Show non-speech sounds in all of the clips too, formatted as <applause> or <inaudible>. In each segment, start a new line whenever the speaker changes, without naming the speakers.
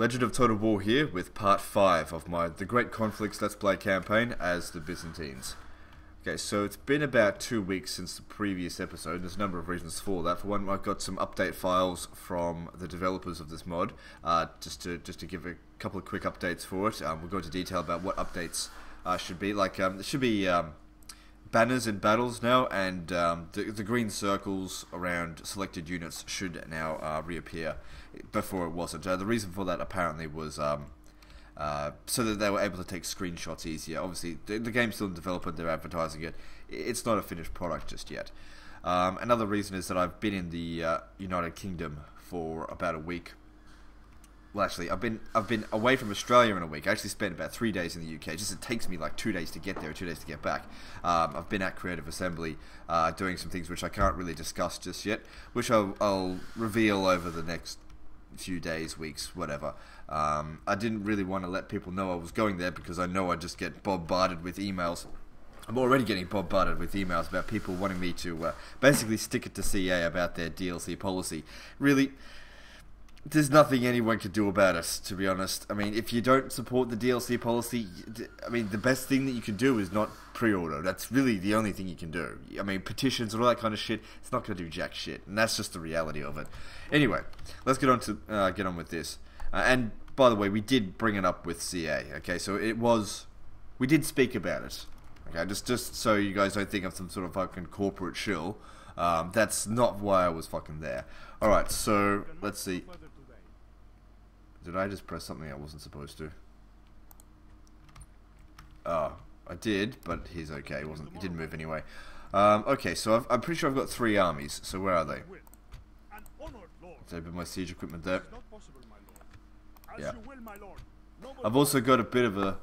Legend of Total War here with part 5 of my The Great Conflicts Let's Play campaign as the Byzantines. Okay, so it's been about two weeks since the previous episode. There's a number of reasons for that. For one, I've got some update files from the developers of this mod, uh, just to just to give a couple of quick updates for it. Um, we'll go into detail about what updates uh, should be. Like, um, should be um, banners in battles now, and um, the, the green circles around selected units should now uh, reappear before it wasn't. Uh, the reason for that apparently was um, uh, so that they were able to take screenshots easier. Obviously, the, the game's still in development; they're advertising it. It's not a finished product just yet. Um, another reason is that I've been in the uh, United Kingdom for about a week. Well, actually, I've been I've been away from Australia in a week. I actually spent about three days in the UK. Just it takes me like two days to get there, two days to get back. Um, I've been at Creative Assembly uh, doing some things which I can't really discuss just yet, which I'll, I'll reveal over the next few days, weeks, whatever. Um, I didn't really want to let people know I was going there because I know I just get bombarded with emails. I'm already getting bombarded with emails about people wanting me to uh, basically stick it to CA about their DLC policy. Really, there's nothing anyone can do about it, to be honest. I mean, if you don't support the DLC policy, I mean, the best thing that you can do is not pre-order. That's really the only thing you can do. I mean, petitions and all that kind of shit, it's not going to do jack shit, and that's just the reality of it. Anyway, let's get on to uh, get on with this. Uh, and by the way, we did bring it up with CA. Okay, so it was, we did speak about it. Okay, just just so you guys don't think I'm some sort of fucking corporate shill. Um, that's not why I was fucking there. All right, so let's see. Did I just press something I wasn't supposed to? Oh, I did, but he's okay. He wasn't. He didn't move anyway. Um, okay, so i am pretty sure I've got three armies. So where are they? I put my siege equipment there? Yeah. I've also got a bit of a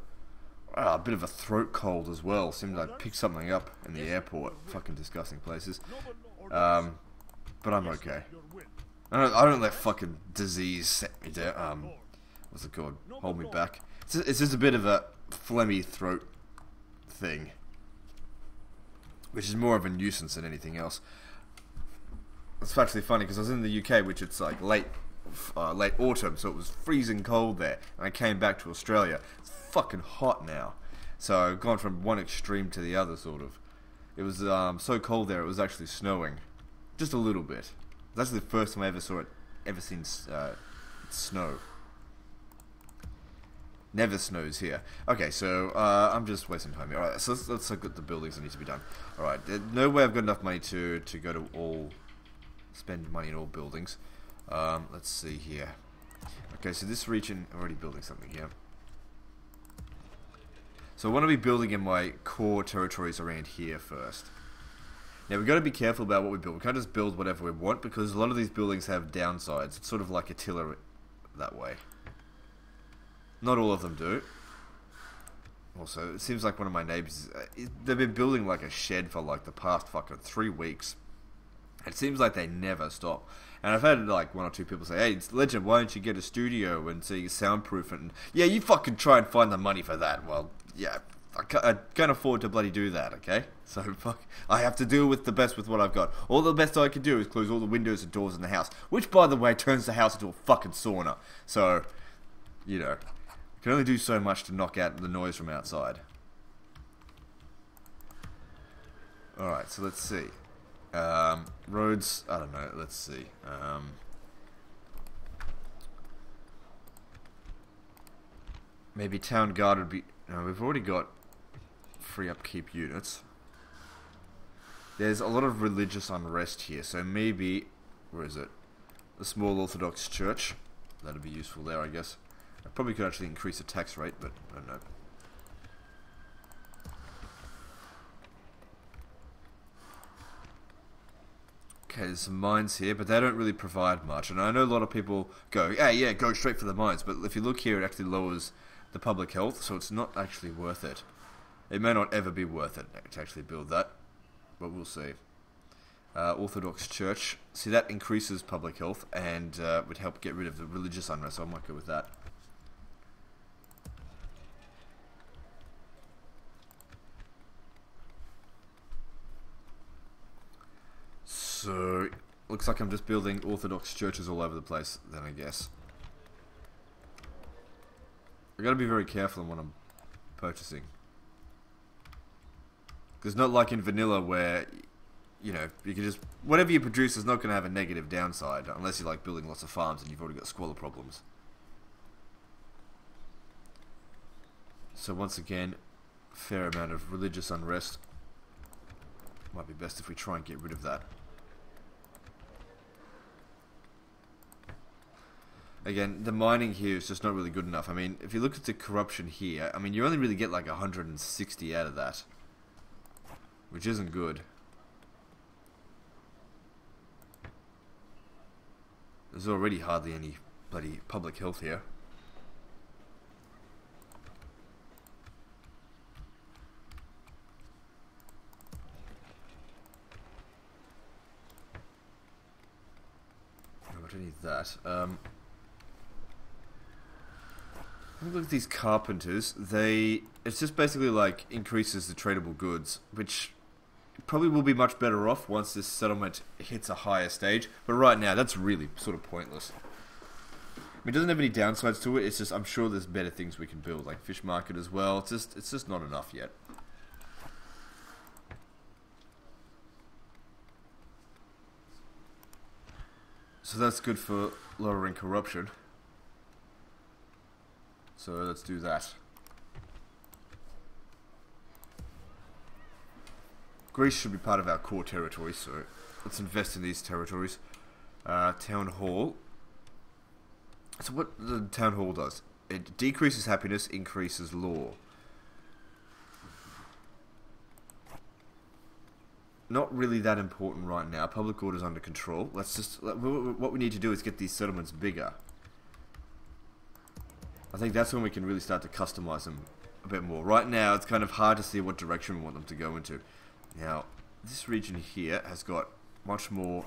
uh, a bit of a throat cold as well. Seems like I picked something up in the airport. Fucking disgusting places. Um, but I'm okay. I don't, I don't let fucking disease set me down. Um, what's it called? Hold me back. It's just, it's just a bit of a phlegmy throat thing, which is more of a nuisance than anything else. It's actually funny because I was in the UK, which it's like late, uh, late autumn, so it was freezing cold there, and I came back to Australia. It's fucking hot now, so I've gone from one extreme to the other, sort of. It was um, so cold there; it was actually snowing, just a little bit. That's the first time I ever saw it, ever seen uh, snow. Never snows here. Okay, so uh, I'm just wasting time here. Alright, so let's, let's look at the buildings that need to be done. Alright, no way I've got enough money to, to go to all, spend money in all buildings. Um, let's see here. Okay, so this region, I'm already building something here. So I want to be building in my core territories around here first. Now, we've got to be careful about what we build. We can't just build whatever we want because a lot of these buildings have downsides. It's sort of like Attila that way. Not all of them do. Also, it seems like one of my neighbors, uh, they've been building like a shed for like the past fucking three weeks. It seems like they never stop. And I've had like one or two people say, "Hey, it's Legend. Why don't you get a studio and so you soundproof it?" And yeah, you fucking try and find the money for that. Well, yeah, I can't, I can't afford to bloody do that, okay? <laughs> So, fuck, I have to deal with the best with what I've got. All the best I can do is close all the windows and doors in the house, which, by the way, turns the house into a fucking sauna. So, you know, I can only do so much to knock out the noise from outside. Alright, so let's see. Um, roads, I don't know, let's see. Um, maybe town guard would be... No, we've already got free upkeep units. There's a lot of religious unrest here, so maybe... Where is it? The small Orthodox church. That'd be useful there, I guess. I probably could actually increase the tax rate, but I don't know. Okay, there's some mines here, but they don't really provide much. And I know a lot of people go, yeah, yeah, go straight for the mines. But if you look here, it actually lowers the public health, so it's not actually worth it. It may not ever be worth it to actually build that, but we'll see. Uh, Orthodox Church, see that increases public health and uh, would help get rid of the religious unrest, so I might go with that. So, looks like I'm just building Orthodox churches all over the place, then I guess. I gotta be very careful in what I'm purchasing. Because not like in vanilla where, you know, you can just... Whatever you produce is not going to have a negative downside, unless you're like building lots of farms and you've already got squalor problems. So once again, fair amount of religious unrest. Might be best if we try and get rid of that. Again, the mining here is just not really good enough. I mean, if you look at the corruption here, I mean, you only really get like 160 out of that. Which isn't good. There's already hardly any bloody public health here. I don't need that. Um, look at these carpenters. They it's just basically like increases the tradable goods, which probably will be much better off once this settlement hits a higher stage. But right now, that's really sort of pointless. I mean, it doesn't have any downsides to it. It's just I'm sure there's better things we can build, like fish market as well. It's just it's just not enough yet. So that's good for lowering corruption. So let's do that. Greece should be part of our core territory, so let's invest in these territories. Uh, town hall. So what the town hall does? It decreases happiness, increases law. not really that important right now. Public order's under control. Let's just what we need to do is get these settlements bigger. I think that's when we can really start to customize them a bit more. Right now, it's kind of hard to see what direction we want them to go into. Now, this region here has got much more,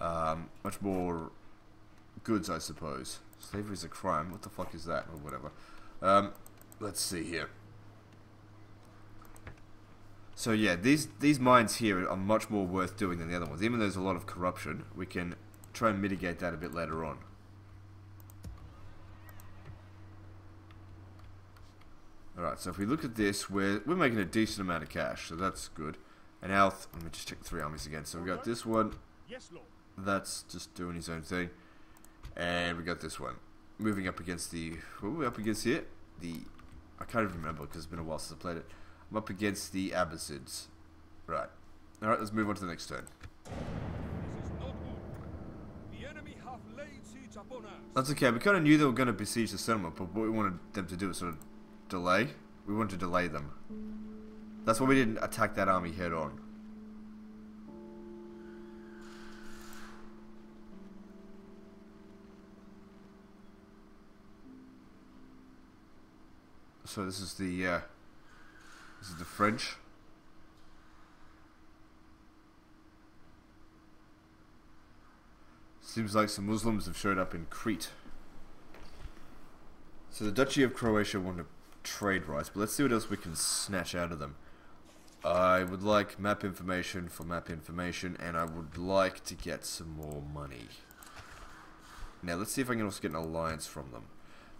um, much more goods, I suppose. Slavery is a crime. What the fuck is that, or whatever? Um, let's see here. So yeah, these these mines here are much more worth doing than the other ones. Even though there's a lot of corruption, we can try and mitigate that a bit later on. Alright, so if we look at this, we're, we're making a decent amount of cash, so that's good. And health, let me just check the three armies again. So we got this one, that's just doing his own thing. And we got this one. Moving up against the, what were we up against here? The, I can't even remember because it's been a while since I played it. I'm up against the Abbasids. Right. Alright, let's move on to the next turn. That's okay, we kind of knew they were going to besiege the settlement, but what we wanted them to do was sort of delay. We want to delay them. That's why we didn't attack that army head on. So this is the uh, this is the French. Seems like some Muslims have showed up in Crete. So the Duchy of Croatia want to trade rights, but let's see what else we can snatch out of them. I would like map information for map information, and I would like to get some more money. Now, let's see if I can also get an alliance from them.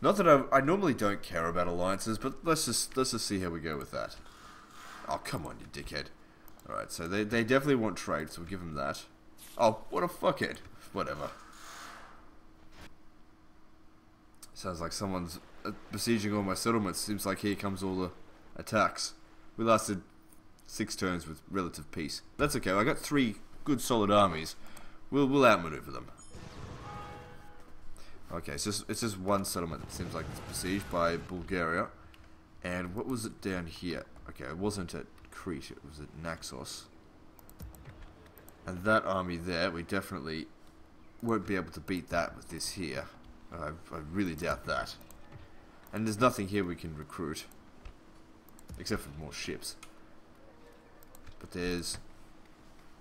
Not that I, I normally don't care about alliances, but let's just let's just see how we go with that. Oh, come on, you dickhead. Alright, so they, they definitely want trade, so we'll give them that. Oh, what a fuckhead. Whatever. Sounds like someone's besieging all my settlements. Seems like here comes all the attacks. We lasted six turns with relative peace. That's okay. I got three good solid armies. We'll we'll outmaneuver them. Okay, so it's just one settlement that seems like it's besieged by Bulgaria. And what was it down here? Okay, it wasn't at Crete, it was at Naxos. And that army there, we definitely won't be able to beat that with this here. I, I really doubt that. And there's nothing here we can recruit. Except for more ships. But there's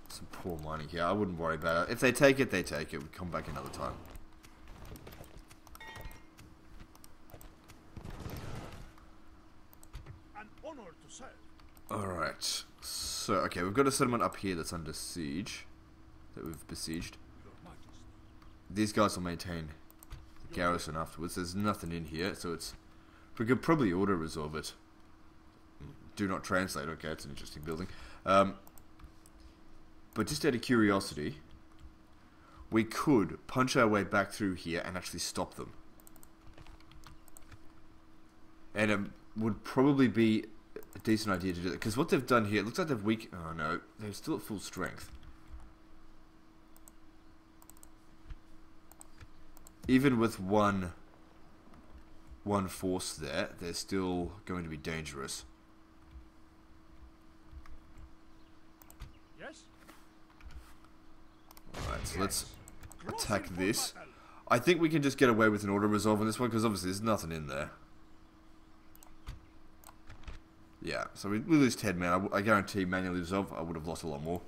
some poor mining here. I wouldn't worry about it. If they take it, they take it. We'll come back another time. Alright. So, okay, we've got a settlement up here that's under siege. That we've besieged. These guys will maintain the garrison afterwards. There's nothing in here, so it's we could probably auto resolve it. Do not translate. Okay, it's an interesting building. Um, but just out of curiosity, we could punch our way back through here and actually stop them. And it would probably be a decent idea to do that. Because what they've done here, it looks like they've weak... Oh no, they're still at full strength. Even with one one force there, they're still going to be dangerous.
Yes?
Alright, so let's attack this. I think we can just get away with an auto resolve on this one, because obviously there's nothing in there. Yeah, so we, we lose 10 men. I, I guarantee manually resolve, I would have lost a lot more.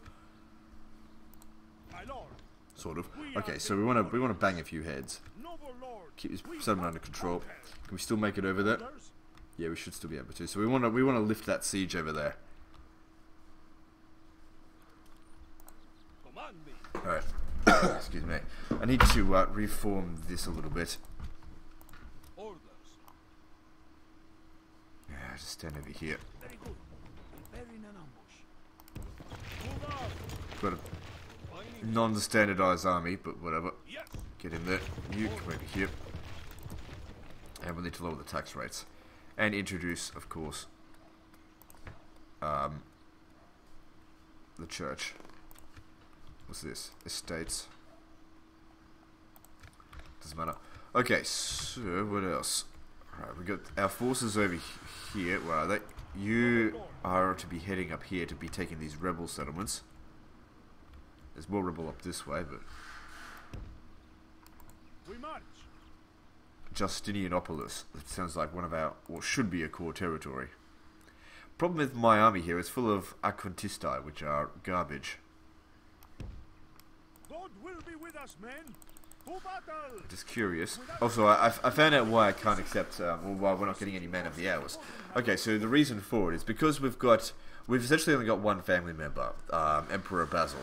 Sort of. Okay, so we want to we want to bang a few heads. Keep this settlement under control. Can we still make it over there? Yeah, we should still be able to. So we want to we want to lift that siege over there. Alright. <coughs> Excuse me. I need to uh, reform this a little bit. Yeah, just stand over here.
Very good. Prepare in an ambush. Move out.
Got a
Finding
non-standardized army, but whatever. Get in there. You come over here. And we'll need to lower the tax rates. And introduce, of course, um, the church. What's this? Estates. Doesn't matter. Okay, so what else? Alright, we got our forces over here. Where are they? You are to be heading up here to be taking these rebel settlements. There's more rebel up this way, but
We march.
Justinianopolis. That sounds like one of our, or should be a core territory. Problem with my army here is full of Akontistai, which are garbage.
God will be with us, men.
Just curious. Also, I, I found out why I can't accept, um, or why we're not getting any men of the hours. Okay, so the reason for it is because we've got, we've essentially only got one family member, um, Emperor Basil,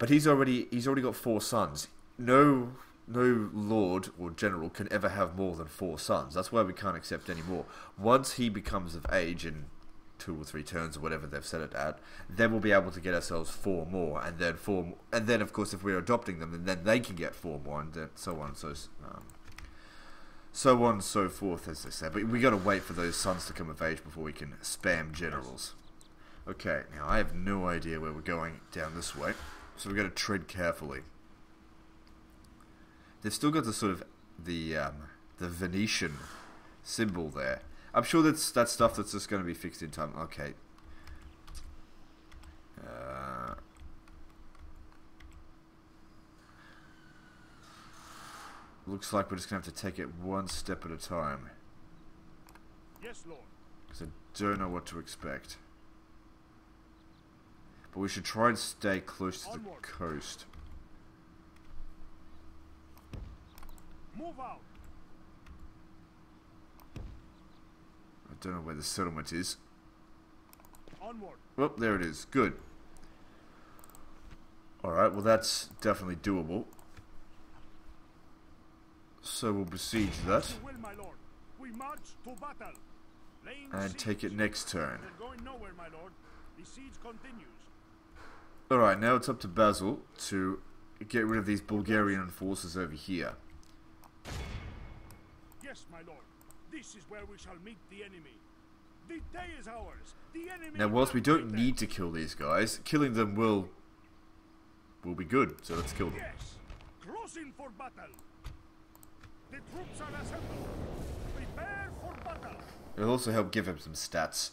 but he's already he's already got four sons. No, no lord or general can ever have more than four sons. That's why we can't accept any more. Once he becomes of age in two or three turns or whatever they've set it at, then we'll be able to get ourselves four more, and then four, and then of course if we're adopting them, then, then they can get four more, and so on and so um, so on and so forth, as they say. But we got to wait for those sons to come of age before we can spam generals. Okay, now I have no idea where we're going down this way, so we've got to tread carefully. They've still got the sort of the um, the Venetian symbol there. I'm sure that's that stuff that's just going to be fixed in time. Okay. Uh, looks like we're just going to have to take it one step at a time.
Yes, lord.
Because I don't know what to expect. But we should try and stay close to the coast.
Move out.
I don't know where the settlement is.
Onward.
Well, there it is. Good. Alright, well that's definitely doable. So we'll besiege that
will, my lord. We march to battle. Laying
and take it next turn.
Nowhere, my lord. The siege continues.
Alright, now it's up to Basil to get rid of these Bulgarian forces over here.
Yes, my lord. This is where we shall meet the enemy. The day is ours. The enemy.
Now, whilst we don't need to kill these guys, killing them will will be good. So let's kill them.
Yes. Crossing for battle. The troops are assembled. Prepare for battle.
It'll also help give him some stats.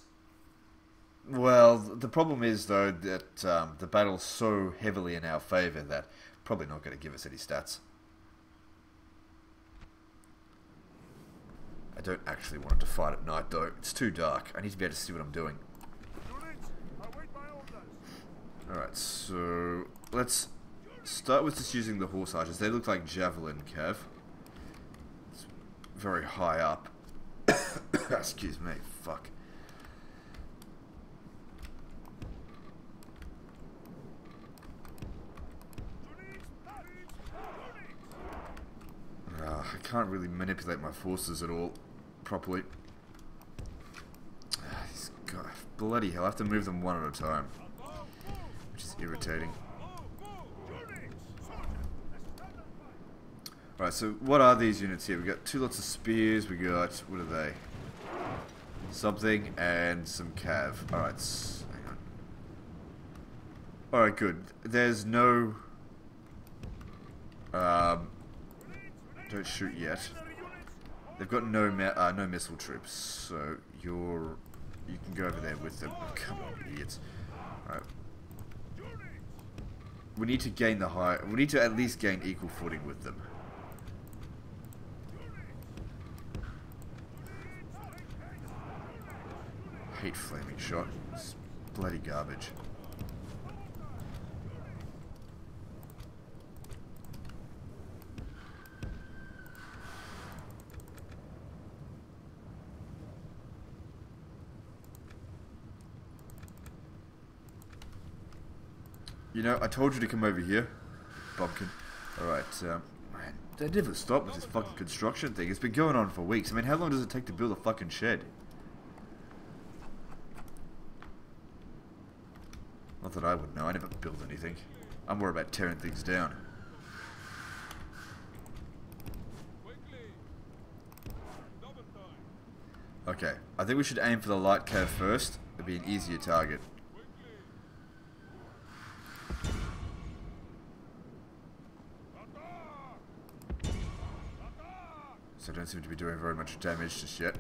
Well, the problem is though that um, the battle's so heavily in our favour that probably not going to give us any stats. I don't actually want to fight at night though. It's too dark. I need to be able to see what I'm doing. Alright, so let's start with just using the horse archers. They look like javelin cav. It's very high up. <coughs> Excuse me, fuck.
Units, units, units.
Ah, I can't really manipulate my forces at all properly. These guys, bloody hell, I have to move them one at a time. Which is irritating. Alright, so what are these units here? We've got two lots of spears, we got, what are they? Something and some cav. Alright, hang on. Alright, good. There's no... Um, don't shoot yet. They've got no uh, no missile troops, so you're you can go over there with them. Oh, come on, idiots! We need to gain the high. We need to at least gain equal footing with them. hate flaming shot. It's bloody garbage. You know, I told you to come over here, Bumpkin. Alright, um, man, they never stop with this fucking construction thing. It's been going on for weeks. I mean, how long does it take to build a fucking shed? Not that I would know. I never build anything. I'm more about tearing things down. Okay, I think we should aim for the light cav first. It'd be an easier target. So don't seem to be doing very much damage just yet.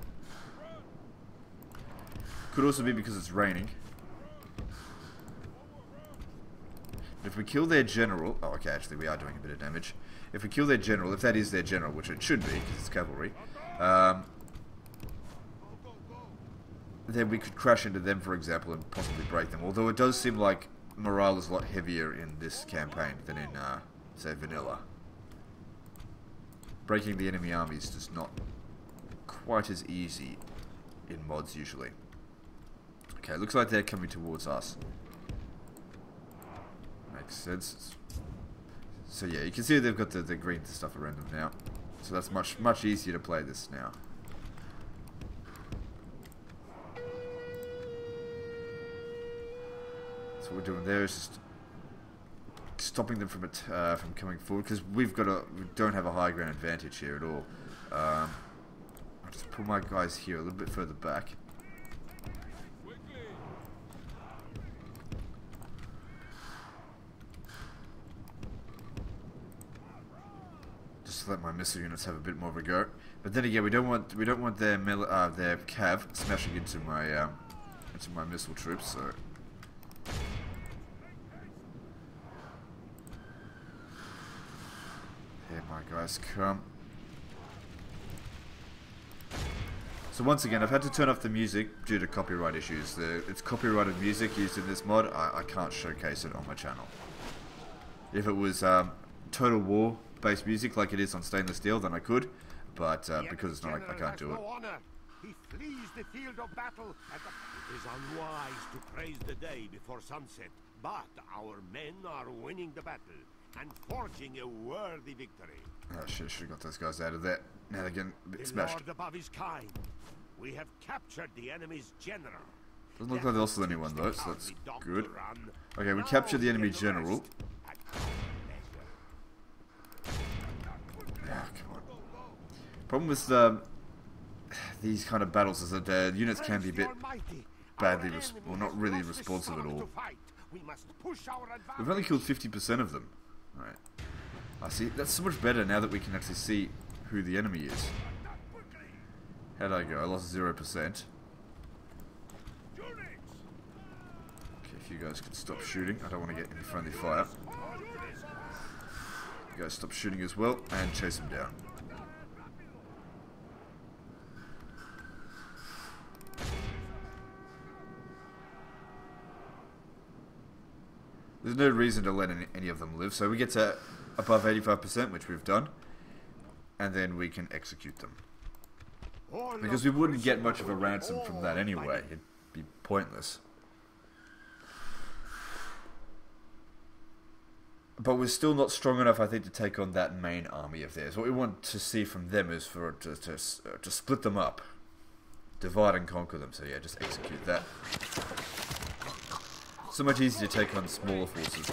Could also be because it's raining. If we kill their general... Oh, okay, actually, we are doing a bit of damage. If we kill their general, if that is their general, which it should be, because it's cavalry, um, then we could crash into them, for example, and possibly break them. Although it does seem like morale is a lot heavier in this campaign than in, uh, say, vanilla. Breaking the enemy armies is just not quite as easy in mods, usually. Okay, looks like they're coming towards us makes sense. So yeah, you can see they've got the, the green stuff around them now. So that's much, much easier to play this now. So what we're doing there is just stopping them from uh, from coming forward because we've got a we don't have a high ground advantage here at all. Um, I'll just pull my guys here a little bit further back. Just let my missile units have a bit more of a go. But then again, we don't want we don't want their uh, their cav smashing into my um, into my missile troops. So. Here, my. So once again, I've had to turn off the music due to copyright issues. The, it's copyrighted music used in this mod. I, I can't showcase it on my channel. If it was um, Total War based music like it is on stainless steel, then I could. But uh, because it's not, I, I can't do it. He flees the field of battle.
It is unwise to praise the day before sunset, but our men are winning the battle and forging a worthy victory.
Oh shit, should have got those guys out of there. Now they're getting a bit the smashed. Lord
above is kind. We have captured the enemy's general.
Doesn't look like they lost anyone though, so that's good. Okay, we captured the enemy general. Problem with um, these kind of battles is that the units can be a bit badly, well, not really responsive at all. We've only killed 50% of them. Right. I see. That's so much better now that we can actually see who the enemy is. How'd I go? I lost 0%. Okay, if you guys can stop shooting. I don't want to get any friendly fire. You guys stop shooting as well and chase them down. There's no reason to let any, any of them live, so we get to above 85%, which we've done, and then we can execute them. Because we wouldn't get much of a ransom from that anyway. It'd be pointless. but we're still not strong enough, I think, to take on that main army of theirs. What we want to see from them is for to to, to split them up, divide and conquer them. So yeah, just execute that. So much easier to take on smaller forces.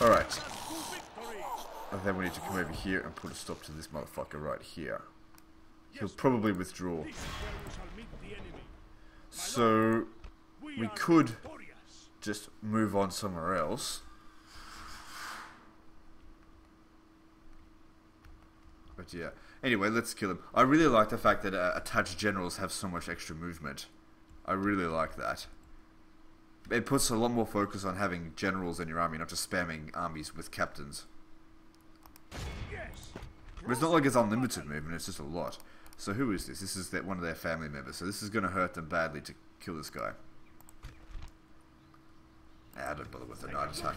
All right. And then we need to come over here and put a stop to this motherfucker right here. He'll probably withdraw. So we could just move on somewhere else. But yeah. Anyway, let's kill him. I really like the fact that uh, attached generals have so much extra movement. I really like that. It puts a lot more focus on having generals in your army, not just spamming armies with captains. But it's not like it's unlimited movement, it's just a lot. So who is this? This is that one of their family members. So this is going to hurt them badly to kill this guy. Nah, I don't bother with the night attack.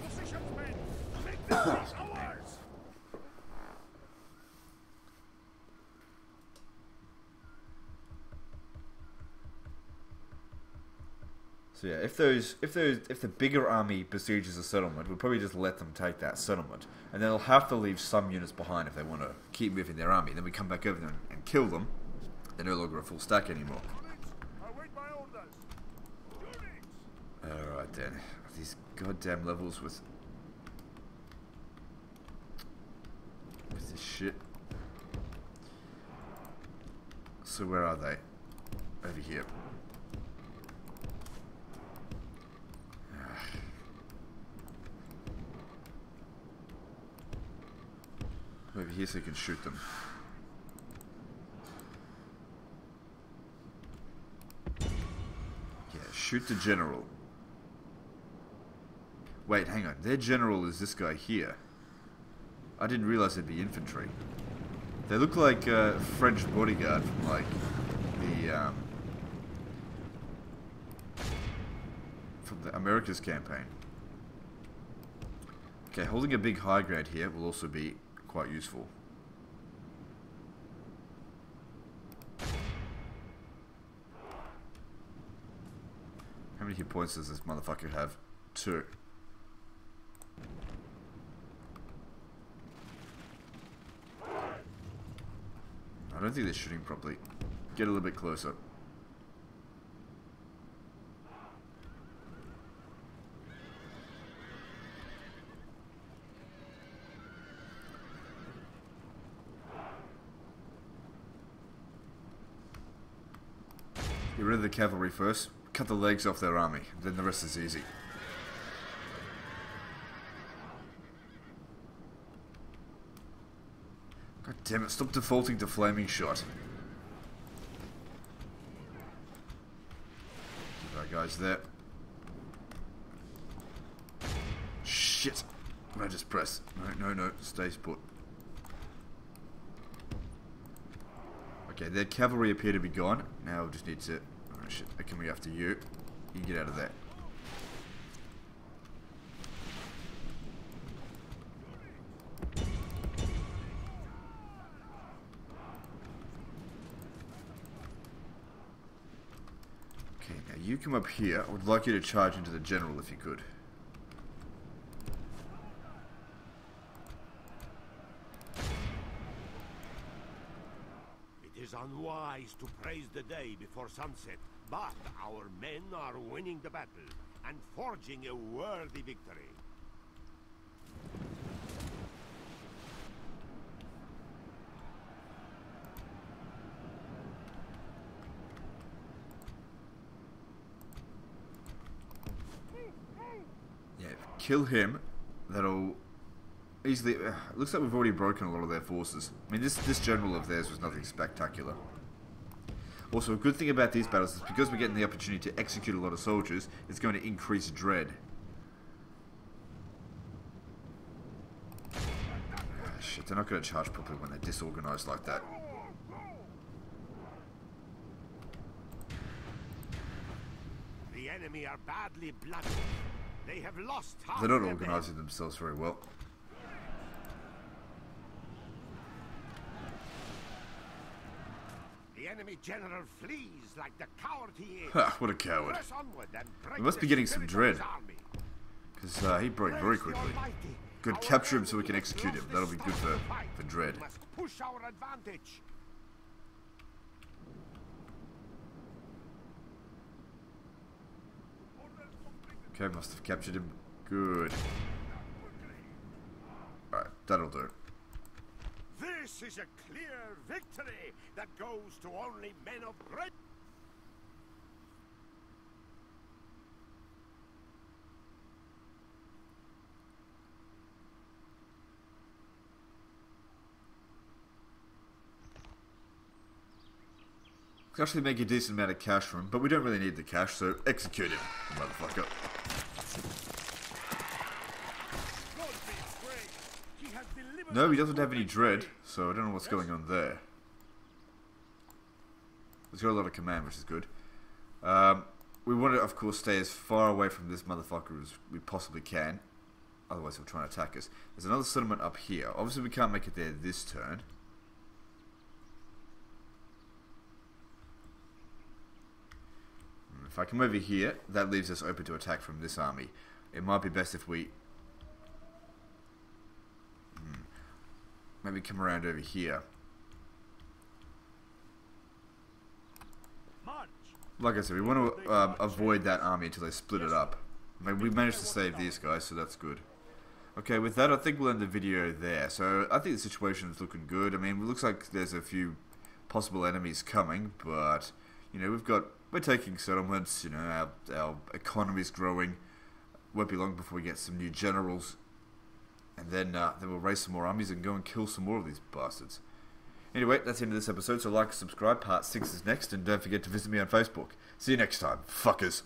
So yeah, if those, if those, if the bigger army besieges a settlement, we'll probably just let them take that settlement, and they'll have to leave some units behind if they want to keep moving their army. Then we come back over there and, kill them. They're no longer a full stack anymore. Alright then, these goddamn levels with with this shit. So where are they? Over here. Over here so you can shoot them. Yeah, shoot the general. Wait, hang on. Their general is this guy here. I didn't realize they'd be infantry. They look like uh, French bodyguard from like the um, from the America's campaign. Okay, holding a big high ground here will also be quite useful. How many hit points does this motherfucker have? Two. I don't think they're shooting properly. Get a little bit closer. Get rid of the cavalry first. Cut the legs off their army. Then the rest is easy. God damn it, stop defaulting to flaming shot. Keep our guys there. Shit. I just press. No, no, no. Stay put. Okay, their cavalry appear to be gone. Now we just need to... Oh shit, they're coming after you. You get out of there. Okay, now you come up here. I would like you to charge into the general if you could.
It is unwise to praise the day before sunset, but our men are winning the battle and forging a worthy victory.
Yeah, kill him. That'll easily. Uh, looks like we've already broken a lot of their forces. I mean, this this general of theirs was nothing spectacular. Also, a good thing about these battles is because we're getting the opportunity to execute a lot of soldiers, it's going to increase dread. Ah, shit, they're not going to charge properly when they're disorganized like that.
The enemy are badly blooded. They have lost half
They're not organizing themselves very well.
Enemy general flees like the coward he is.
Ha, what a coward.
Press onward and break
He must be getting some
spirit of his
dread. Because uh, he broke very quickly. Good, capture him so we can execute him. That'll be good for, for Dread.
Push our advantage.
Okay, must have captured him. Good. Alright, that'll do.
This is a clear victory that goes to only men of great...
Actually make a decent amount of cash from him, but we don't really need the cash, so execute him, motherfucker. No, he doesn't have any dread, so I don't know what's going on there. He's got a lot of command, which is good. Um, we want to, of course, stay as far away from this motherfucker as we possibly can. Otherwise, he'll try and attack us. There's another settlement up here. Obviously, we can't make it there this turn. If I come over here, that leaves us open to attack from this army. It might be best if we... maybe come around over here. Like I said, we want to um, avoid that army until they split it up. I mean, we managed to save these guys, so that's good. Okay, with that, I think we'll end the video there. So, I think the situation is looking good. I mean, it looks like there's a few possible enemies coming, but, you know, we've got we're taking settlements, you know, our, our economy's growing. Won't be long before we get some new generals. And then, uh, then we'll raise some more armies and go and kill some more of these bastards. Anyway, that's the end of this episode, so like and subscribe. Part 6 is next, and don't forget to visit me on Facebook. See you next time, fuckers.